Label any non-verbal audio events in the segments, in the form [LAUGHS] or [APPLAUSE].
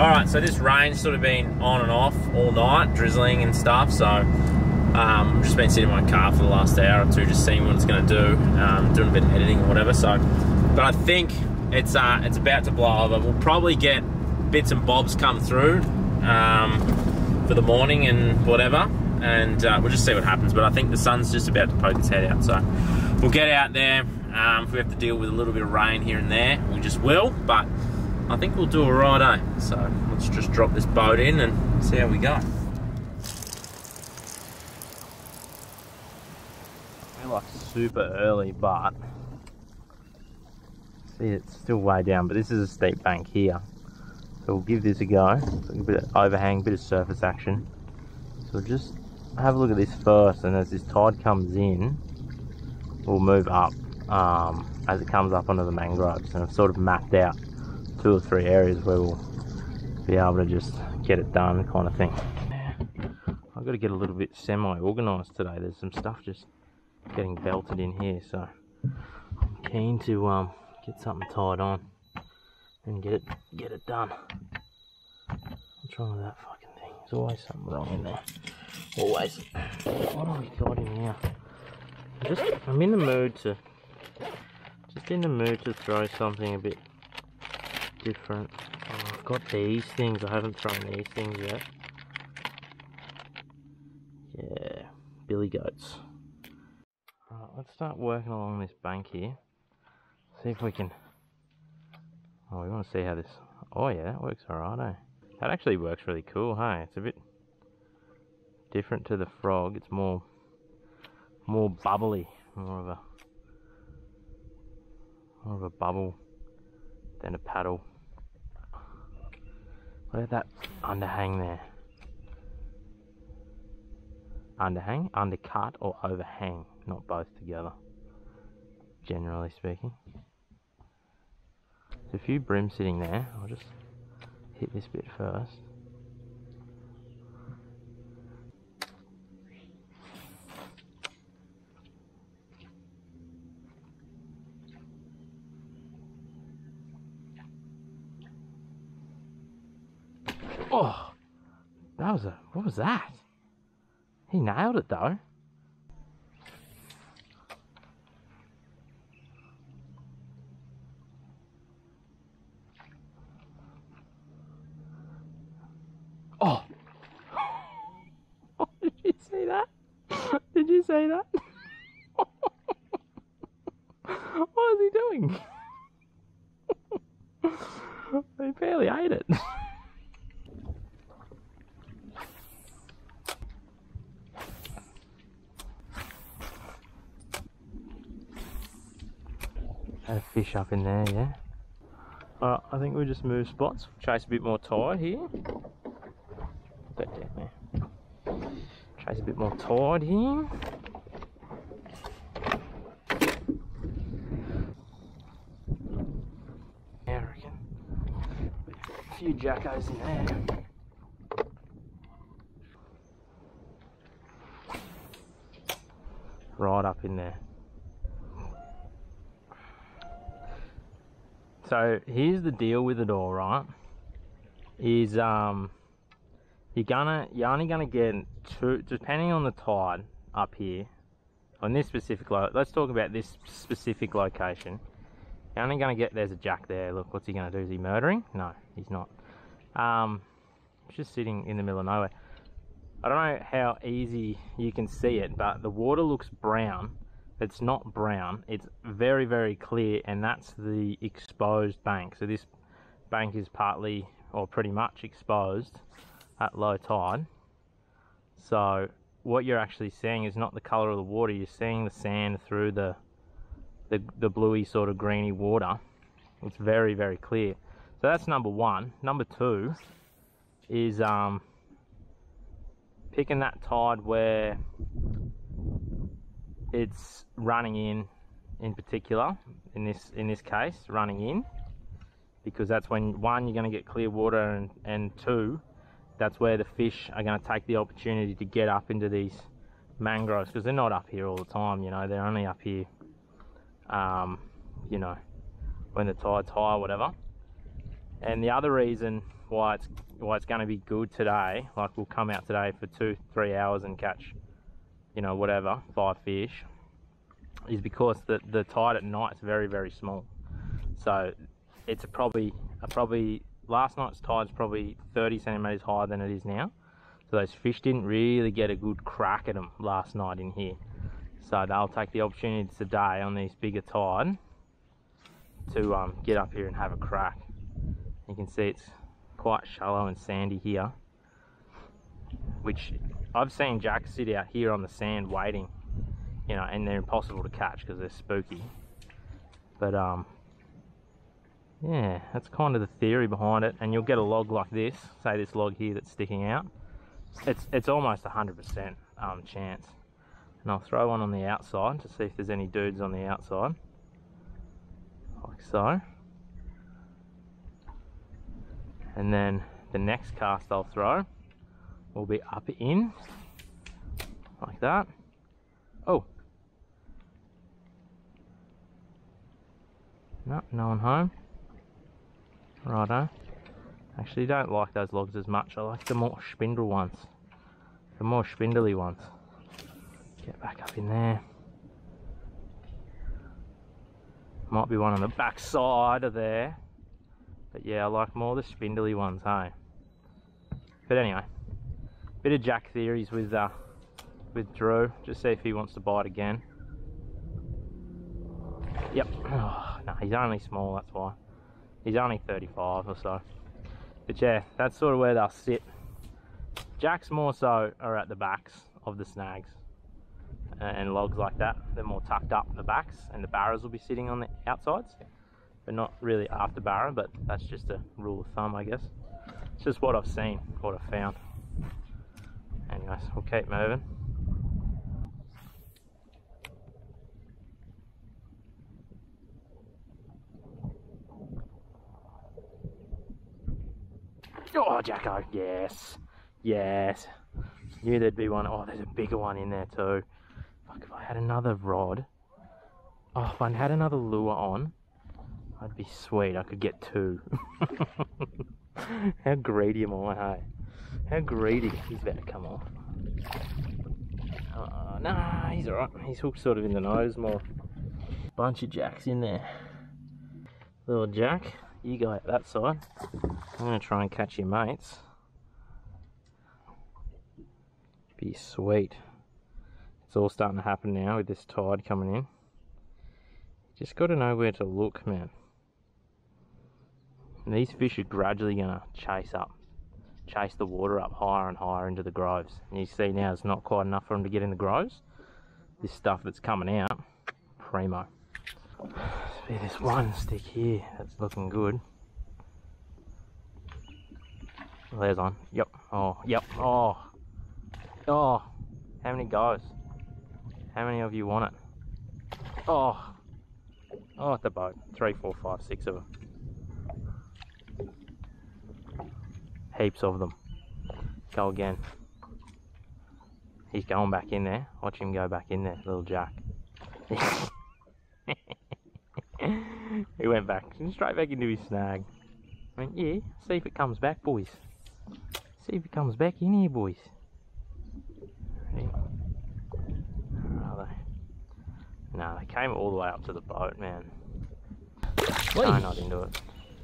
All right, so this rain's sort of been on and off all night, drizzling and stuff. So um, I've just been sitting in my car for the last hour or two, just seeing what it's going to do, um, doing a bit of editing or whatever. So, but I think it's uh, it's about to blow over. We'll probably get bits and bobs come through um, for the morning and whatever, and uh, we'll just see what happens. But I think the sun's just about to poke its head out, so we'll get out there. Um, if we have to deal with a little bit of rain here and there, we just will. But I think we'll do a right, eh? So let's just drop this boat in and see how we go. We're like super early, but see it's still way down, but this is a steep bank here. So we'll give this a go. a bit of overhang, bit of surface action. So we'll just have a look at this first, and as this tide comes in, we'll move up um, as it comes up onto the mangroves. And I've sort of mapped out two or three areas where we'll be able to just get it done kind of thing. I've got to get a little bit semi-organised today. There's some stuff just getting belted in here, so I'm keen to um, get something tied on and get it get it done. What's wrong with that fucking thing? There's always something wrong in there. Always. What have we got in here? I'm just I'm in the mood to just in the mood to throw something a bit different. Oh, I've got these things. I haven't thrown these things yet. Yeah, billy goats. Right, let's start working along this bank here. See if we can. Oh, we want to see how this. Oh yeah, that works alright. Eh? That actually works really cool. Hey, it's a bit different to the frog. It's more, more bubbly, more of a, more of a bubble than a paddle. Look at that underhang there. Underhang, undercut, or overhang, not both together, generally speaking. There's a few bream sitting there. I'll just hit this bit first. Oh, that was a, what was that? He nailed it though. Oh! [LAUGHS] Did you see that? Did you see that? [LAUGHS] What is he doing? [LAUGHS] he barely ate it. A fish up in there, yeah. Alright, I think we'll just move spots, chase a bit more tide here. Put that down there. Chase a bit more tide here. Yeah, I reckon. A few jackos in there. Right up in there. So here's the deal with it all, right? Is um, you're gonna you're only gonna get two, depending on the tide up here. On this specific lo let's talk about this specific location. You're only gonna get there's a jack there. Look, what's he gonna do? Is he murdering? No, he's not. Um, just sitting in the middle of nowhere. I don't know how easy you can see it, but the water looks brown it's not brown. It's very very clear and that's the exposed bank. So this bank is partly or pretty much exposed at low tide. So what you're actually seeing is not the color of the water. You're seeing the sand through the the, the bluey sort of greeny water. It's very very clear. So that's number one. Number two is um, picking that tide where it's running in in particular in this in this case running in because that's when one you're going to get clear water and and two that's where the fish are going to take the opportunity to get up into these mangroves because they're not up here all the time you know they're only up here um, you know when the tide's high or whatever and the other reason why it's why it's going to be good today. Like we'll come out today for two, three hours and catch, you know, whatever, five fish, is because the the tide at night is very very small. So it's a probably a probably last night's tide's probably 30 centimeters higher than it is now. So those fish didn't really get a good crack at them last night in here. So they'll take the opportunity today on these bigger tide to um, get up here and have a crack. You can see it's quite shallow and sandy here, which I've seen jacks sit out here on the sand waiting, you know, and they're impossible to catch because they're spooky. But um, yeah, that's kind of the theory behind it. And you'll get a log like this, say this log here that's sticking out. It's it's almost 100% um, chance. And I'll throw one on the outside to see if there's any dudes on the outside. Like so. And then the next cast I'll throw will be up in, like that. Oh. No, no one home. Righto. Actually don't like those logs as much. I like the more spindle ones. The more spindly ones. Get back up in there. Might be one on the back side of there. But yeah, I like more the spindly ones, hey? But anyway, bit of jack theories with uh, with Drew. Just see if he wants to bite again. Yep. Oh, [CLEARS THROAT] no, he's only small, that's why. He's only 35 or so. But yeah, that's sort of where they'll sit. Jacks more so are at the backs of the snags and logs like that. They're more tucked up the backs and the barras will be sitting on the outsides. But not really after barra, but that's just a rule of thumb, I guess. It's just what I've seen, what I've found. Anyways, we'll keep moving. Oh, Jacko, yes, yes. Knew there'd be one. Oh, there's a bigger one in there too. Fuck, if I had another rod. Oh, if I had another lure on, I'd be sweet. I could get two. [LAUGHS] How greedy am I, hey? How greedy. He's about to come off. Uh, nah, he's alright. He's hooked sort of in the nose more. Bunch of jacks in there. Little jack, you go out that side. I'm going to try and catch your mates. Be sweet. It's all starting to happen now with this tide coming in. Just got to know where to look, man. And these fish are gradually going to chase up, chase the water up higher and higher into the groves. And you see now it's not quite enough for them to get in the groves. This stuff that's coming out, primo. There's one stick here that's looking good. There's one. Yep. Oh, yep. Oh. Oh. How many goes? How many of you want it? Oh. Oh, at the boat. Three, four, five, six of them. Heaps of them. Go again. He's going back in there. Watch him go back in there, little Jack. [LAUGHS] he went back, straight back into his snag. I went, yeah, see if it comes back, boys. See if it comes back in here, boys. Ready? Where are they? No, they came all the way up to the boat, man. No, not into it.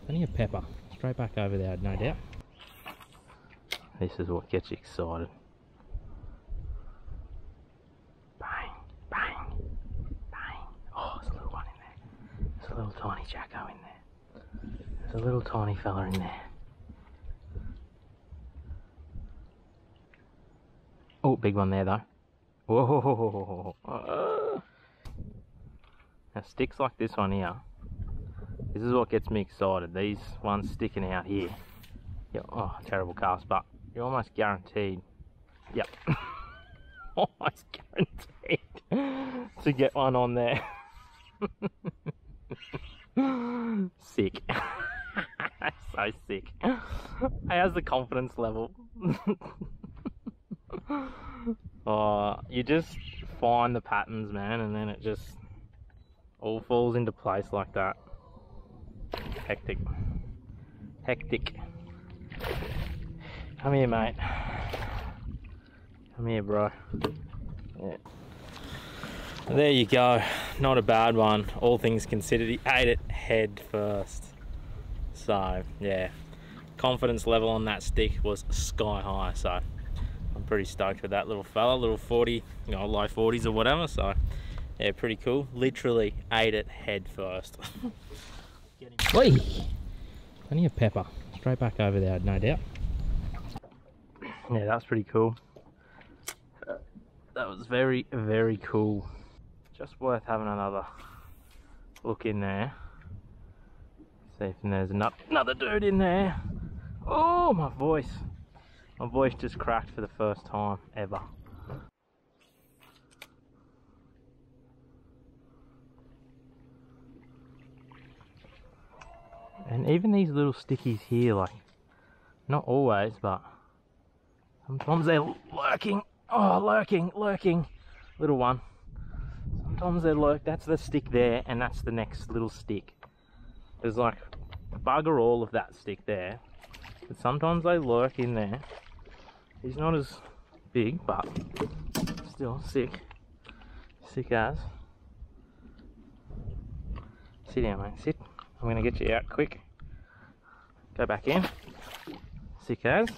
Plenty of pepper. Straight back over there, no doubt. This is what gets you excited. Bang, bang, bang. Oh, there's a little one in there. There's a little tiny jacko in there. There's a little tiny fella in there. Oh, big one there though. Whoa! Now sticks like this one here, this is what gets me excited. These ones sticking out here. Yeah, oh, terrible cast, but you're almost guaranteed. Yep. [LAUGHS] almost guaranteed [LAUGHS] to get one on there. [LAUGHS] sick. so sick. How's the confidence level? oh, you just find the patterns, man, and then it just all falls into place like that. Hectic. Hectic. Come here, mate. Come here, bro. Yeah. There you go. Not a bad one. All things considered, he ate it head first. So, yeah. Confidence level on that stick was sky high. So, I'm pretty stoked with that little fella. Little 40, you know, low 40s or whatever. So, yeah, pretty cool. Literally ate it head first. [LAUGHS] Oi! Plenty of pepper. Straight back over there, no doubt. Yeah, that's pretty cool. That was very, very cool. Just worth having another look in there. See if there's ano- another dude in there. Oh, my voice. My voice just cracked for the first time ever. And even these little stickies here, like, not always, but sometimes they're lurking. Oh, lurking, lurking. Little one. Sometimes they lurk. That's the stick there, and that's the next little stick. There's like bugger all of that stick there. But sometimes they lurk in there. He's not as big, but still sick. Sick as. Sit down, mate. Sit. I'm gonna get you out quick. Go back in. Sick as.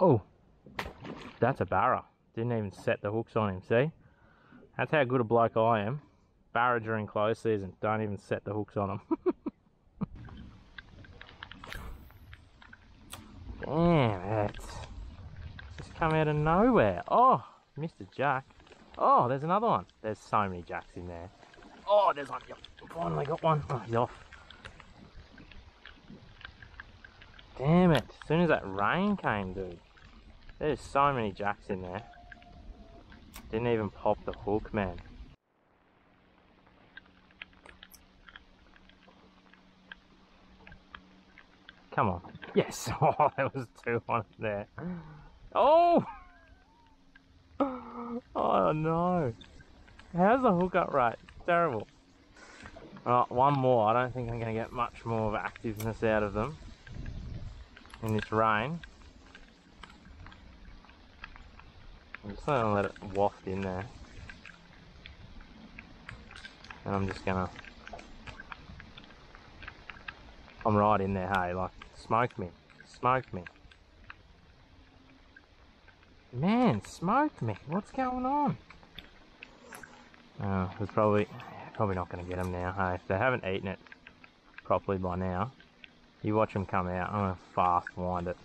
Oh, that's a barra. Didn't even set the hooks on him, see? That's how good a bloke I am. Barra during close season, don't even set the hooks on them. [LAUGHS] Damn it. Just come out of nowhere. Oh, Mr. Jack. Oh, there's another one. There's so many jacks in there. Oh, there's one. Yep, finally got one. Oh, he's off. Damn it. As soon as that rain came, dude. There's so many jacks in there. Didn't even pop the hook, man. Come on. Yes. [LAUGHS] Oh, there was two on there. Oh! [GASPS] Oh no. How's the hook up right? Terrible. Alright, one more. I don't think I'm going to get much more of activeness out of them in this rain. I'm just gonna let it waft in there. And I'm just gonna I'm right in there, hey, like smoke me. Smoke me. Man, smoke me. What's going on? Oh, we're probably probably not gonna get them now, hey. If they haven't eaten it properly by now, you watch them come out, I'm gonna fast wind it.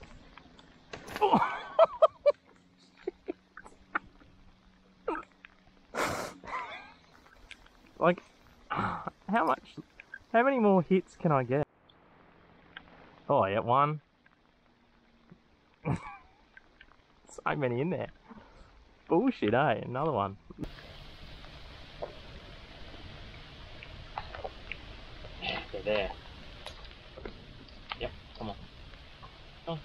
like, how much, how many more hits can I get? Oh, I yeah, one. [LAUGHS] so many in there. Bullshit, eh? Another one. They're there. Yep, come on. Come on.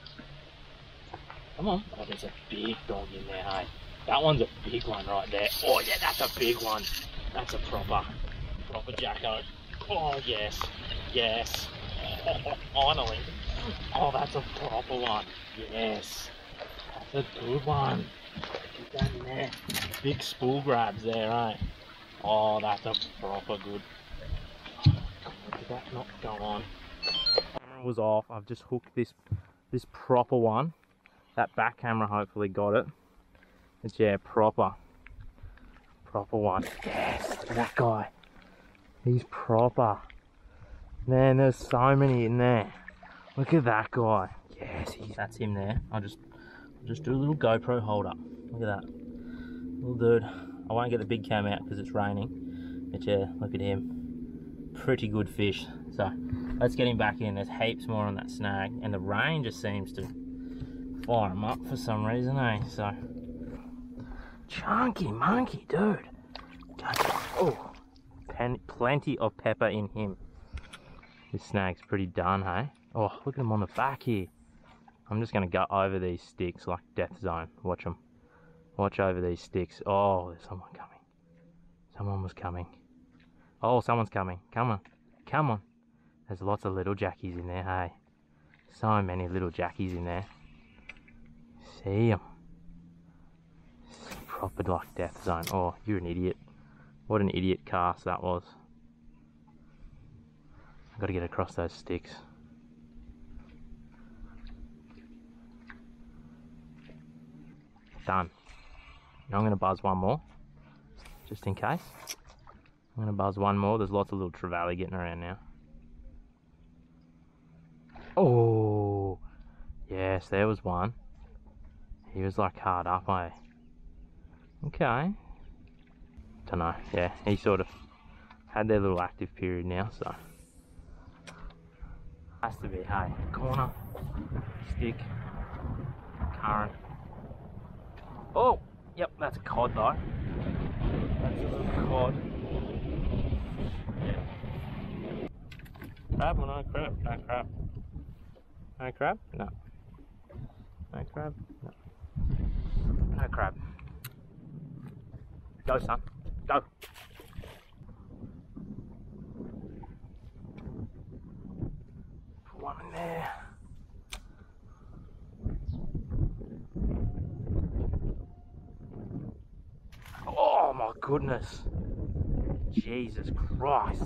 Come on. Oh, there's a big dog in there, hey? That one's a big one right there. Oh, yeah, that's a big one. That's a proper, proper jacko. Oh, yes. Yes. [LAUGHS] Finally. Oh, that's a proper one. Yes. That's a good one. Get there. Big spool grabs there, right? Oh, that's a proper good. Did that not go on? Camera was off. I've just hooked this this proper one. That back camera hopefully got it. It's yeah, proper. Proper one. Yes, that guy. He's proper. Man, there's so many in there. Look at that guy. Yes, that's him there. I'll just I'll just do a little GoPro hold up. Look at that. Little dude. I won't get the big cam out because it's raining. But yeah, look at him. Pretty good fish. So let's get him back in. There's heaps more on that snag. And the rain just seems to fire him up for some reason, eh? So chunky monkey, dude. Oh, pen, plenty of pepper in him. This snag's pretty done, hey? Oh, look at him on the back here. I'm just going to go over these sticks like death zone. Watch them. Watch over these sticks. Oh, there's someone coming. Someone was coming. Oh, someone's coming. Come on. Come on. There's lots of little jackies in there, hey. So many little jackies in there. See them. Proper like death zone. Oh, you're an idiot. What an idiot cast that was. I've got to get across those sticks. Done. Now I'm going to buzz one more, just in case. I'm going to buzz one more. There's lots of little trevally getting around now. Oh, yes, there was one. He was like hard up, eh? Okay. Don't know. Yeah, he sort of had their little active period now, so. Has to be, hey. Corner, stick, current. Oh, yep, that's a cod though. That's a little cod. Crab or no crab? No crab. No crab? No. No crab? No. No crab. Go, son. Go. Put one in there. Oh my goodness. Jesus Christ.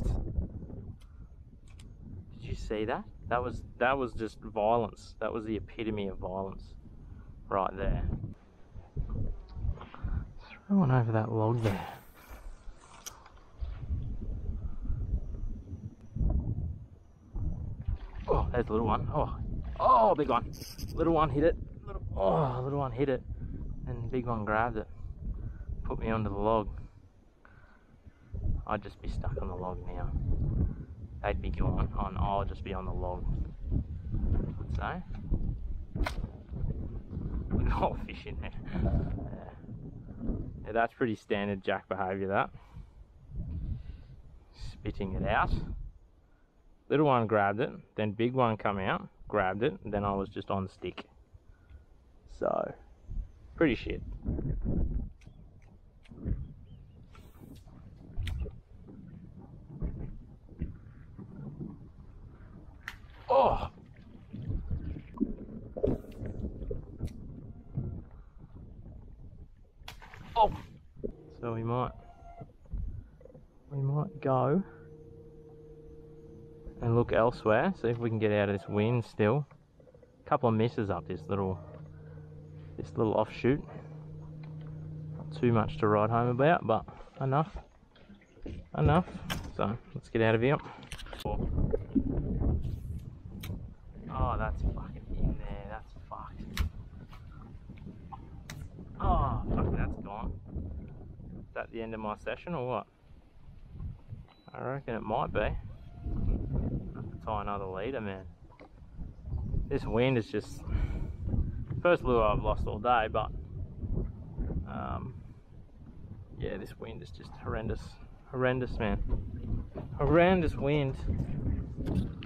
Did you see that? That was that was just violence. That was the epitome of violence right there. Throw one over that log there. Oh, there's a little one. Oh, oh, big one. Little one hit it. Oh, little one hit it, and big one grabbed it. Put me onto the log. I'd just be stuck on the log now. They'd be gone, oh, and I'll just be on the log. Say. [LAUGHS] Look all fish in there. Yeah. yeah, that's pretty standard jack behaviour. That spitting it out. Little one grabbed it, then big one come out, grabbed it, then I was just on stick. So, pretty shit. Oh! Oh! So we might, we might go and look elsewhere, see if we can get out of this wind still. A couple of misses up this little, this little offshoot. Not too much to ride home about, but enough, enough. So let's get out of here. Oh, that's fucking in there. That's fucked. Oh, fuck, that's gone. Is that the end of my session or what? I reckon it might be. Tie another leader, man. This wind is just first lure I've lost all day, but um, yeah, this wind is just horrendous, horrendous, man. Horrendous wind.